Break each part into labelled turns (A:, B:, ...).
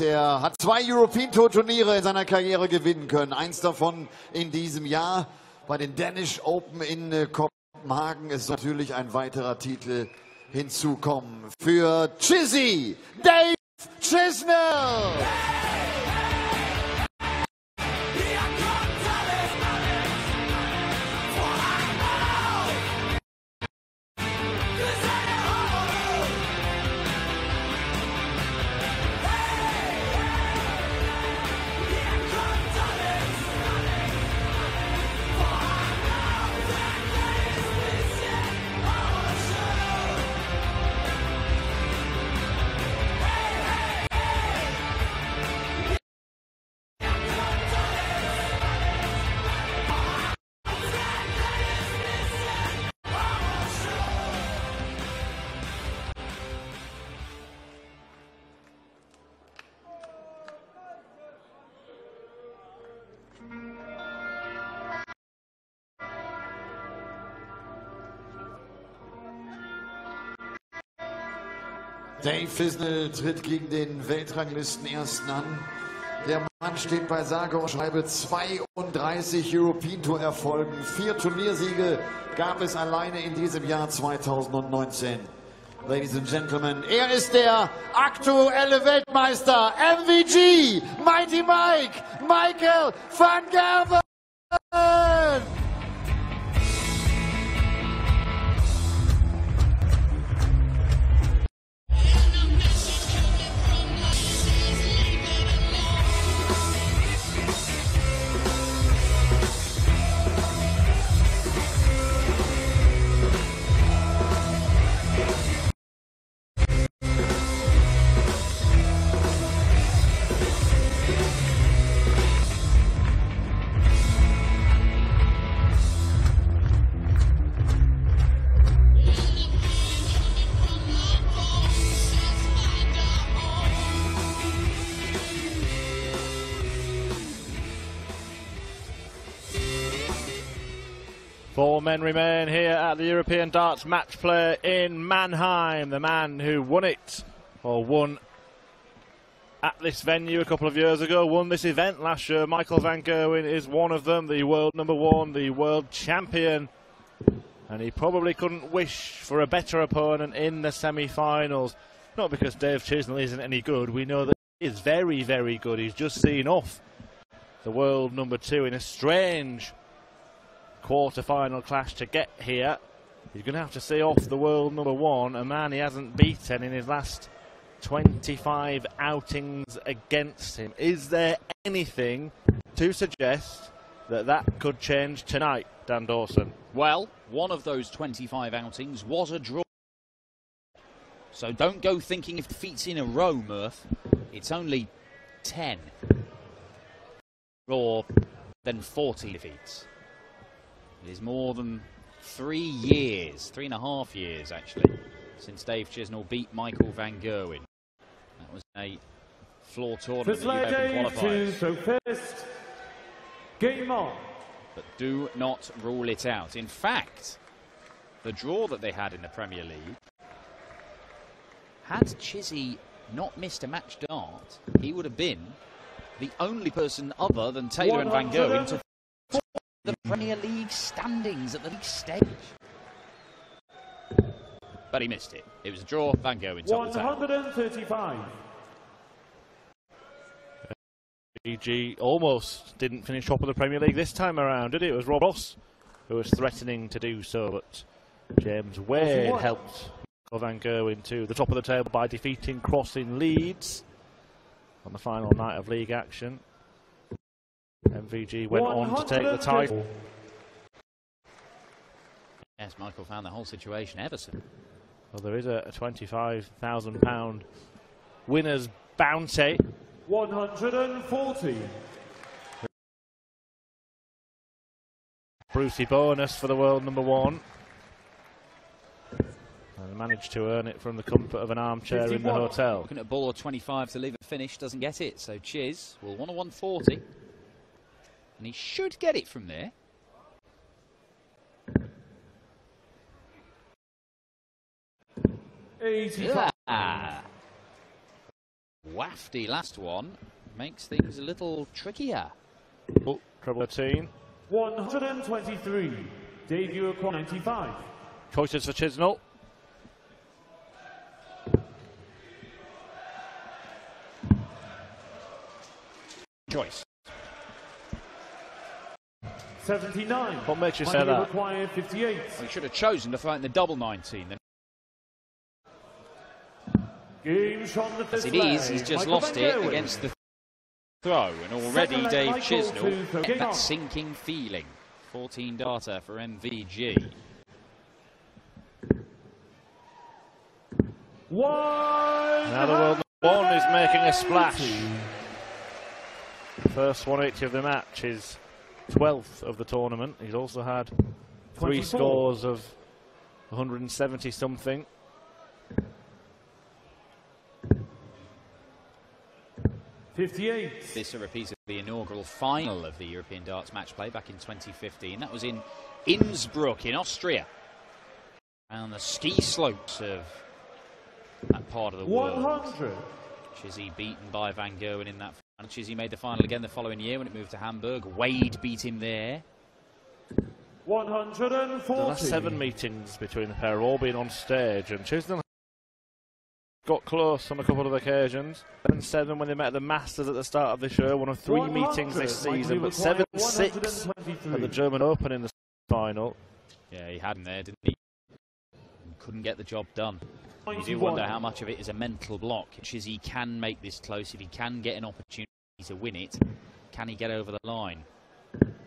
A: Er hat zwei European Tour Turniere in seiner Karriere gewinnen können. Eins davon in diesem Jahr bei den Danish Open in äh, Kopenhagen ist natürlich ein weiterer Titel hinzukommen für Chizzy Dave Chisnell. Dave Fisnell tritt gegen den Weltranglistenersten an. Der Mann steht bei sage und schreibe 32 European Tour Erfolgen. Vier Turniersiege gab es alleine in diesem Jahr 2019. Ladies and Gentlemen, er ist der aktuelle Weltmeister MVG, Mighty Mike, Michael van Gerven.
B: Men remain here at the European Darts Match Play in Mannheim. The man who won it, or won at this venue a couple of years ago, won this event last year. Michael Van Gerwen is one of them, the world number one, the world champion. And he probably couldn't wish for a better opponent in the semi finals. Not because Dave Chisnall isn't any good, we know that he is very, very good. He's just seen off the world number two in a strange quarter-final clash to get here. He's going to have to see off the world number one, a man he hasn't beaten in his last 25 outings against him. Is there anything to suggest that that could change tonight, Dan Dawson?
C: Well, one of those 25 outings was a draw. So don't go thinking if defeats in a row, Murph. It's only 10. Or then 40 defeats. It is more than three years, three and a half years actually, since Dave Chisnall beat Michael Van Gerwen. That was a floor tournament that
D: you So first, game on.
C: But do not rule it out. In fact, the draw that they had in the Premier League, had Chizzy not missed a match dart, he would have been the only person other than Taylor and Van Gerwen to the Premier League standings at the league stage. But he missed it. It was a draw. Van Gogh in top
D: 135.
B: VG almost didn't finish top of the Premier League this time around, did it? It was Rob Cross who was threatening to do so, but James Wade helped Van Gerwen to the top of the table by defeating Cross in Leeds on the final night of league action. MVG went on to take the title.
C: Yes, Michael found the whole situation. Everson.
B: Well, there is a, a £25,000 winner's bounty.
D: 140.
B: Brucey bonus for the world number one. And managed to earn it from the comfort of an armchair 51. in the hotel.
C: Looking at ball or 25 to leave it finish, doesn't get it. So Chiz will want a 140 and he should get it from there.
D: Eighty-five.
C: wafty last one makes things a little trickier.
B: Oh, treble 13.
D: 123. Debut across 95.
B: Choices for Chisnall.
C: Choice.
D: 79.
B: What makes you say that?
D: require 58.
C: Well, he should have chosen to fight in the double 19 then.
D: Game shot in the
C: As
D: fifth
C: it is, he's just
D: Michael
C: lost
D: Van
C: it
D: Gerwen.
C: against the throw, and already
D: Second
C: Dave
D: Michael
C: Chisnall
D: throw.
C: get
D: on.
C: that sinking feeling. 14 data for MVG.
D: One.
B: Now the world number one is making a splash. First 180 of the match, his 12th of the tournament. He's also had three
D: 24.
B: scores of 170 something.
D: Fifty-eight.
C: This is a repeat of the inaugural final of the European Darts Match Play back in 2015. That was in Innsbruck in Austria. And the ski slopes of that part of the
D: One
C: world.
D: hundred.
C: Chizzy beaten by Van Gerwen in that final. Chizzy made the final again the following year when it moved to Hamburg. Wade beat him there.
D: One hundred and
B: The last seven meetings between the pair have all been on stage, and Chisnall got close on a couple of occasions. Seven seven when they met the Masters at the start of this year, one of three meetings this season, but seven six at the German Open in the final.
C: Yeah, he had him there, didn't he? Couldn't get the job done. You do wonder how much of it is a mental block. Chizzy can make this close if he can get an opportunity to win it. Can he get over the line?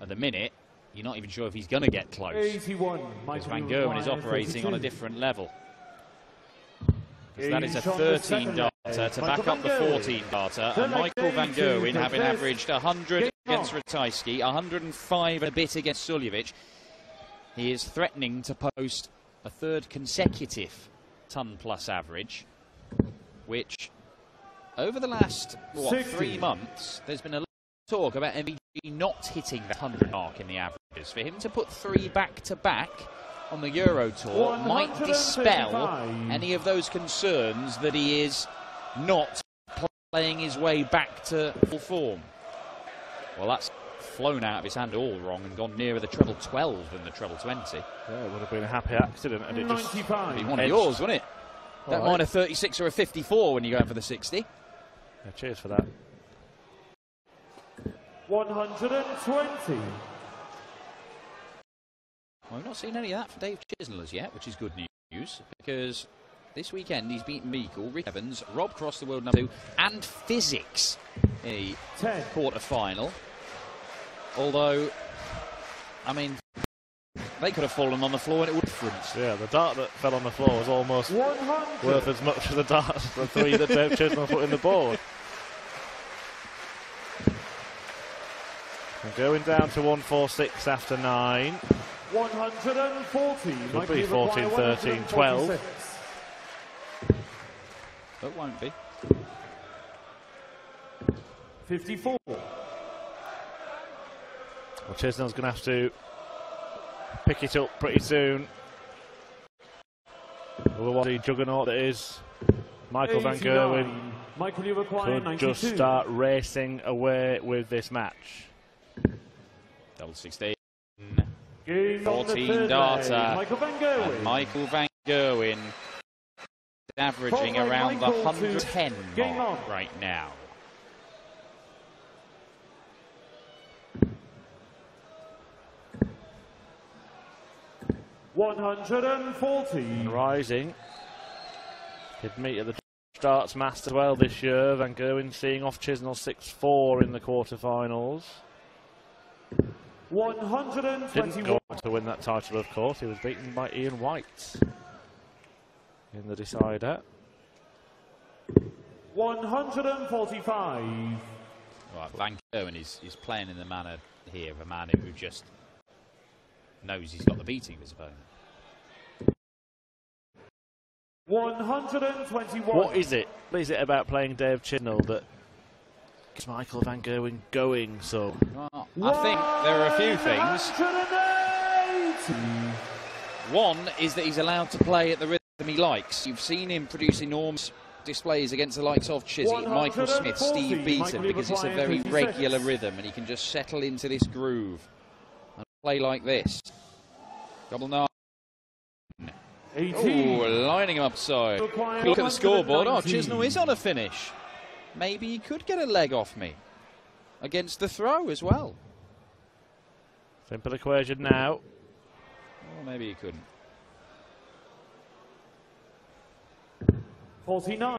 C: At the minute, you're not even sure if he's going to get close. Because
D: Michael
C: Van Gerwen is operating on a different level. That is a
D: Game shot in the
C: 13
D: second
C: data
D: leg.
C: to back up the 14 data.
D: Third
C: And Michael Van Gerwen having averaged 100 against. Ratajski, 105 and a bit against Suljovic. He is threatening to post a third consecutive ton plus average, which over the last what, three months, there's been a lot of talk about MVG not hitting the 100 mark in the averages. For him to put three back to back on the Euro Tour might dispel any of those concerns that he is not playing his way back to full form. Well, that's flown out of his hand all wrong and gone nearer the treble 12 than the treble 20.
B: Yeah, it would have been a happy accident, and it just
C: Be
D: Ninety-five.
C: one of yours, wouldn't it?
B: All
C: That
B: right.
C: might a 36 or a 54 when you're going for the 60.
B: Yeah, cheers for that.
D: One hundred and twenty.
C: Well, we've not seen any of that for Dave Chisnall as yet, which is good news because this weekend he's beaten Meikle, Rick Evans, Rob Cross, the world number two, and Physics in a
D: Ten.
C: Quarter final. Although, I mean, they could have fallen on the floor and it would have difference.
B: Yeah, the dart that fell on the floor was almost
D: One hundred.
B: worth as much as the dart, the three that Dave Chisnall put in the board. And going down to 146 after nine.
D: 140.
B: Could be 14, 13, 12.
C: But won't be.
D: 54.
B: Well, Chisnall's going to have to pick it up pretty soon. Otherwise, the juggernaut that is Michael Van Gerwen
D: Michael, you
B: could
D: 92.
B: just start racing away with this match.
C: Double 16.
D: Game
C: 14
D: third
C: data.
D: Michael Van Gerwen.
C: And Michael Van Gerwen averaging
D: Following
C: around the
D: Michael to
C: 110 mark right now.
D: One hundred and forty.
B: And rising. Could meet at the Darts Master well this year. Van Gerwen seeing off Chisnall 6-4 in the quarterfinals.
D: One hundred and
B: Didn't go on to win that title, of course. He was beaten by Ian White in the decider.
D: One hundred and forty-five.
C: Right, Van Gerwen is, is playing in the manner here of a man who just knows he's got the beating of his opponent.
D: One hundred and twenty-one.
B: What is it? What is it about playing Dave Chisnall that gets Michael Van Gerwen going so?
C: Well, I think there are a few things. One is that he's allowed to play at the rhythm he likes. You've seen him produce enormous displays against the likes of Chizzy, Michael Smith, Steve
D: 140,
C: Beaton, because it's a very regular rhythm and he can just settle into this groove and play like this. Double nine.
D: 18.
C: Oh, lining him upside.
D: Require
C: Look at the scoreboard. Oh,
D: 119.
C: Chisnall is on a finish. Maybe he could get a leg off me against the throw as well.
B: Simple equation now.
C: Or maybe he couldn't.
D: 49.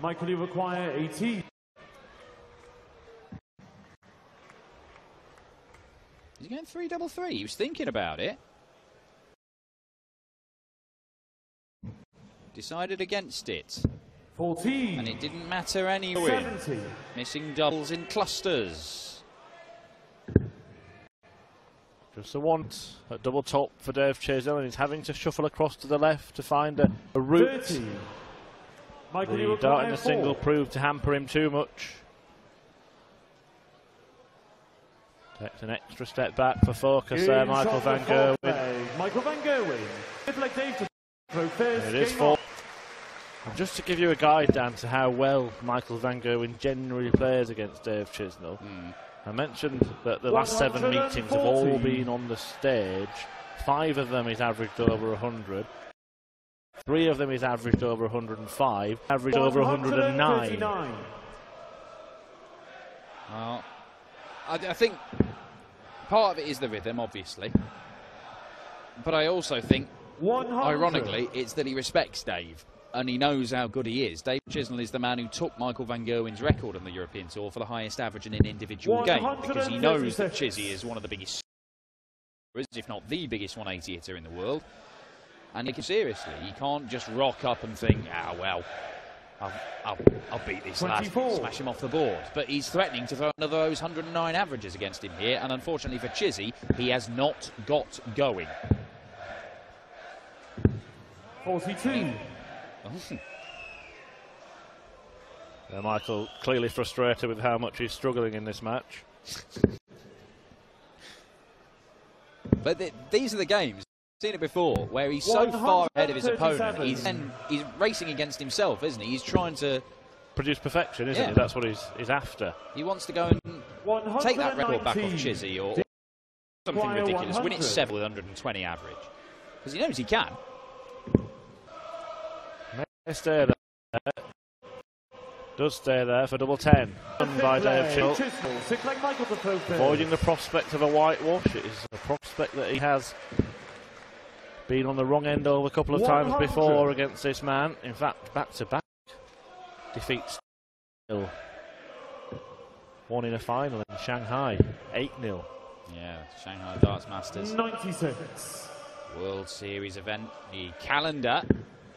D: Michael require 18.
C: He's going three double three. He was thinking about it. Decided against it.
D: 14.
C: And it didn't matter anyway.
D: 70.
C: Missing doubles in clusters.
B: Just a want at double top for Dave Chisnall, and he's having to shuffle across to the left to find a, a route.
D: 30. Michael
B: The dart in the
D: 4.
B: single proved to hamper him too much. Takes an extra step back for focus there, Michael Van
D: for fourth
B: Gerwen.
D: Michael Van Gerwen. Good like Dave to throw first.
B: It is four.
D: On.
B: And just to give you a guide, Dan, to how well Michael Van Gerwen generally plays against Dave Chisnall, I mentioned that the last seven meetings have all been on the stage. Five of them he's averaged over 100. Three of them he's averaged over 105. Averaged over 109.
D: 139.
C: Well, I, I think part of it is the rhythm, obviously. But I also think Ironically, it's that he respects Dave and he knows how good he is. Dave Chisnall is the man who took Michael Van Gerwen's record on the European Tour for the highest average in an individual game because he knows that Chizzy is one of the biggest, if not the biggest 180 hitter in the world. And he can seriously, he can't just rock up and think, ah, well, I'll, I'll, I'll beat this lad, smash him off the board. But he's threatening to throw another of those 109 averages against him here, and unfortunately for Chizzy, he has not got going.
D: 42. Oh.
B: Yeah, Michael clearly frustrated with how much he's struggling in this match.
C: But th- these are the games. Seen it before, where he's so far ahead of his opponent.
D: 137.
C: He's then he's racing against himself, isn't he? He's trying to.
B: Produce perfection, isn't
C: Yeah.
B: he? That's what he's, he's after.
C: He wants to go and take that record back off Chizzy or something ridiculous. Win it
D: 100.
C: seven with 120 average, because he knows he can.
B: May stay there. Does stay there for double ten. Done by Dave Chisnall.
D: Chisnall. Six like Michael to throw first.
B: Avoiding the prospect of a whitewash. It is a prospect that he has been on the wrong end of a couple of times before against this man. In fact, back to back defeats. Still. One in a final in Shanghai. 8 0.
C: Yeah, Shanghai Darts Masters
D: 96.
C: World Series event. The calendar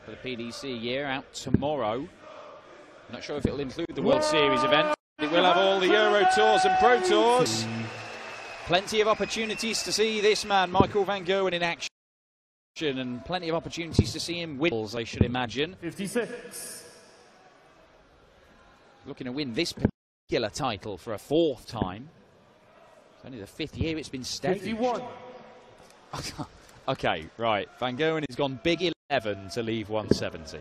C: for the PDC year out tomorrow. Not sure if it'll include the World Series event. It will have all the Euro Tours and Pro Tours. Plenty of opportunities to see this man, Michael Van Gerwen, in action, and plenty of opportunities to see him win, I should imagine.
D: 56.
C: Looking to win this particular title for a fourth time. It's only the fifth year it's been staged.
D: 51.
C: okay, right. Van Gerwen has gone big 11 to leave 170.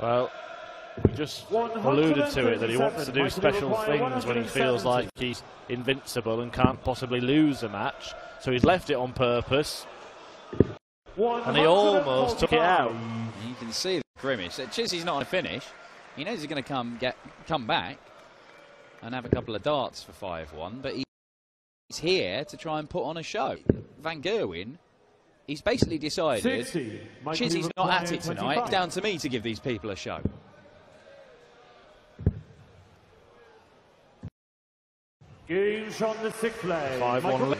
B: Well, we just alluded to it that he wants to do special things when he feels like he's invincible and can't possibly lose a match. So he's left it on purpose and he almost took it out.
C: You can see the grimace. Chizzy's not on a finish. He knows he's going to come get come back and have a couple of darts for 5-1, but he- he's here to try and put on a show. Van Gerwen, he's basically decided
D: 60.
C: Chizzy's not at it tonight.
D: 25.
C: It's down to me to give these people a show.
D: Games on the sixth leg.
B: 5
D: Michael-
B: 1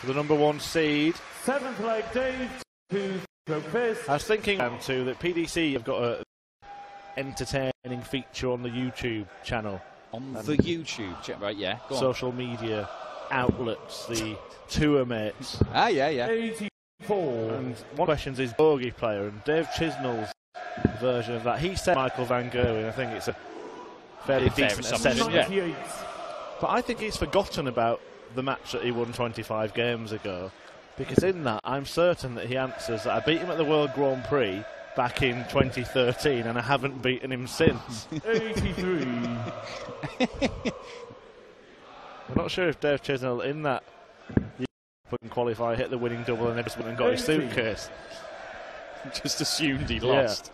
B: for the number one seed.
D: Seventh leg, Dave to throw first.
B: I was thinking um, too that PDC have got a entertaining feature on the YouTube channel,
C: On the YouTube, check, right? Yeah, go on.
B: social media outlets, the tour mates.
C: ah, yeah, yeah.
D: 84.
B: And one question is bogey player, and Dave Chisnall's version of that. He said Michael Van Gerwen. I think it's a fairly
C: Fair
B: decent assessment.
C: yeah.
D: 98.
B: But I think he's forgotten about the match that he won 25 games ago. Because in that, I'm certain that he answers that I beat him at the World Grand Prix back in 2013 and I haven't beaten him since.
D: 83.
B: I'm not sure if Dave Chisnall in that Open qualify hit the winning double and then just went and got his suitcase.
C: Just assumed he
B: Yeah.
C: lost.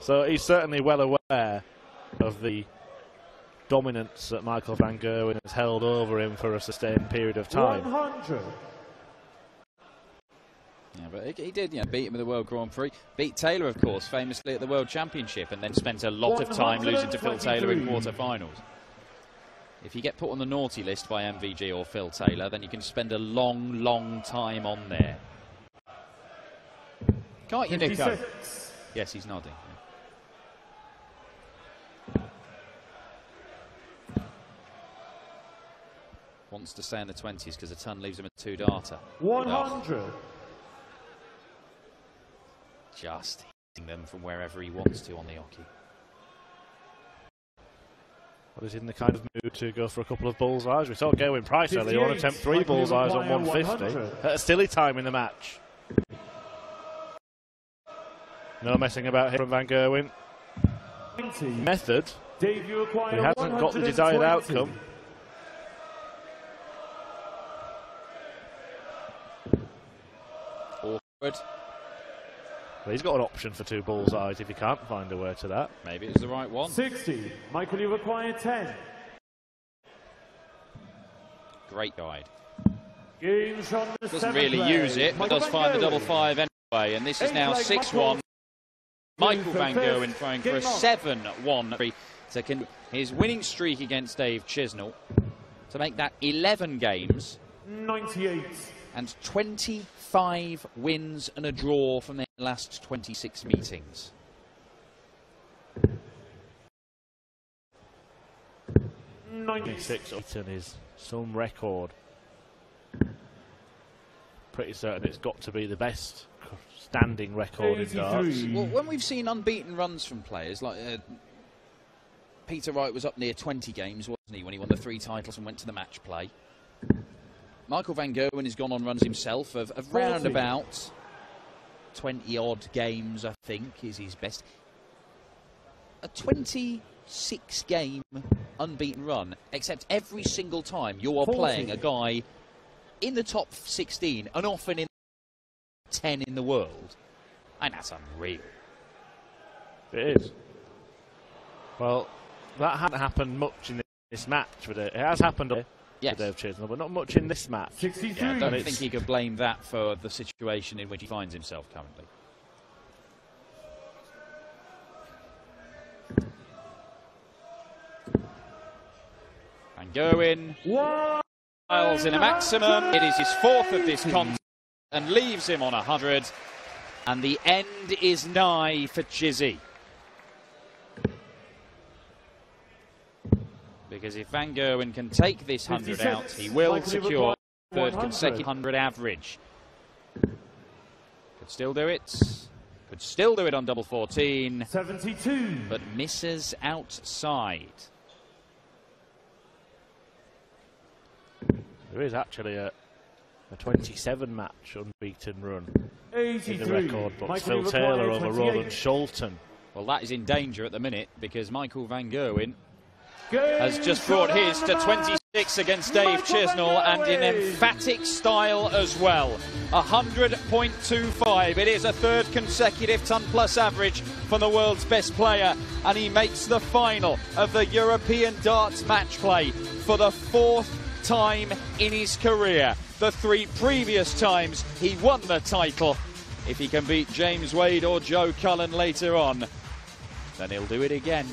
B: So he's certainly well aware of the dominance that Michael Van Gerwen has held over him for a sustained period of time.
D: 100.
C: Yeah, but he, he did, you know, beat him at the World Grand Prix. Beat Taylor, of course, famously at the World Championship, and then spent a lot of time losing to Phil Taylor in
D: 123.
C: quarter-finals. If you get put on the naughty list by MVG or Phil Taylor, then you can spend a long, long time on there. Can't you, Nico? Yes, he's nodding. Wants to stay in the 20s because the ton leaves him at two data.
D: 100.
C: Just hitting them from wherever he wants to on the hockey.
B: But he's in the kind of mood to go for a couple of bullseyes. We saw Gerwyn Price earlier on attempt three bullseyes on 150
D: 100.
B: at a silly time in the match. No messing about here from Van Gerwen. Method,
D: Dave, you
B: but
D: acquire
B: he hasn't got the desired outcome.
C: Awkward.
B: Well, he's got an option for two bullseyes if he can't find a way to that.
C: Maybe it's the right one.
D: 60. Michael, you acquire 10.
C: Great guide.
D: Game shot the
C: Doesn't really
D: leg.
C: use it, but
D: Michael
C: does
D: Van
C: find the double five anyway. And this is
D: Eight
C: now 6-1.
D: Michael for
C: Van
D: fifth.
C: Gerwen throwing for a 7 1 to con- his winning streak against Dave Chisnall to make that 11 games
D: 98.
C: And 25 wins and a draw from their last 26 meetings.
D: Ninety-six.
B: 26 Upton is some record. Pretty certain it's got to be the best standing record in darts.
C: Well, when we've seen unbeaten runs from players like uh, Peter Wright was up near 20 games, wasn't he, when he won the three titles and went to the match play? Michael Van Gerwen has gone on runs himself of, of round about 20 odd games, I think, is his best. A 26 game unbeaten run, except every single time you are
D: 40.
C: playing a guy in the top 16 and often in 10 in the world. And that's unreal.
B: It is. Well, that hadn't happened much in this match. But it has happened to
C: Yes.
B: Dave Chisnall, but not much in this match.
D: 63.
C: Yeah, I don't
B: it's-
C: think he could blame that for the situation in which he finds himself currently. Van Gerwen
D: One.
C: Miles in a maximum. It is his fourth of this contest and leaves him on 100. And the end is nigh for Chizzy. Because if Van Gerwen can take this 100 out, he will
D: Michael
C: secure
D: Liverpool,
C: third consecutive 100 average. Could still do it. Could still do it on double 14,
D: 72.
C: but misses outside.
B: There is actually a, a 27 match unbeaten run in the record books.
D: Michael,
B: Phil Taylor
D: acquire
B: over Roland Scholten.
C: Well, that is in danger at the minute because Michael Van Gerwen
D: Game
C: has just brought his to 26 against Dave Chisnall and in emphatic style as well. 100.25. It is a third consecutive ton plus average from the world's best player, and he makes the final of the European darts match play for the fourth time in his career. The three previous times he won the title. If he can beat James Wade or Joe Cullen later on, then he'll do it again.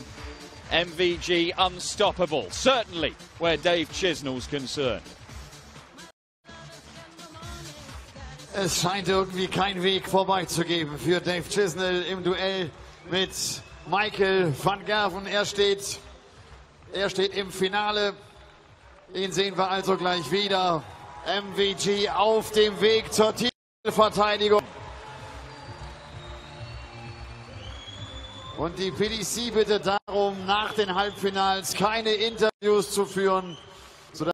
C: MVG unstoppable, certainly where Dave Chisnell's concerned.
A: Es scheint irgendwie keinen Weg vorbeizugeben für Dave Chisnell im Duell mit Michael van Gerven. Er steht, er steht im Finale. Ihn sehen wir also gleich wieder. MVG auf dem Weg zur Titelverteidigung. Und die PDC bittet darum, nach den Halbfinals keine Interviews zu führen.